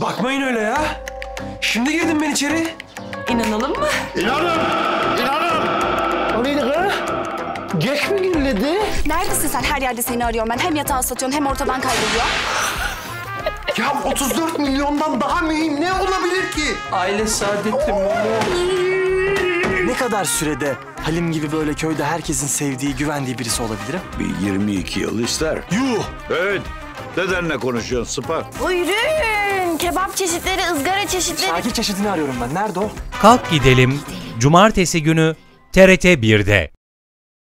Bakmayın öyle ya. Şimdi girdim ben içeri. İnanalım mı? O neydi kız? Geç mi gürledi? Neredesin sen? Her yerde seni arıyorum ben. Hem yatağı satıyorum hem ortadan kayboluyor. Ya 34 milyondan daha mühim ne olabilir ki? Aile saadetim Ne kadar sürede Halim gibi böyle köyde herkesin sevdiği, güvendiği birisi olabilirim? Bir 22 yıl ister. Yuh! Evet. Dedenle konuşuyorsun Sıpa. Buyurun. Kebap çeşitleri, ızgara çeşitleri. Şakir çeşidini arıyorum ben. Nerede o? Kalk Gidelim Cumartesi günü TRT 1'de.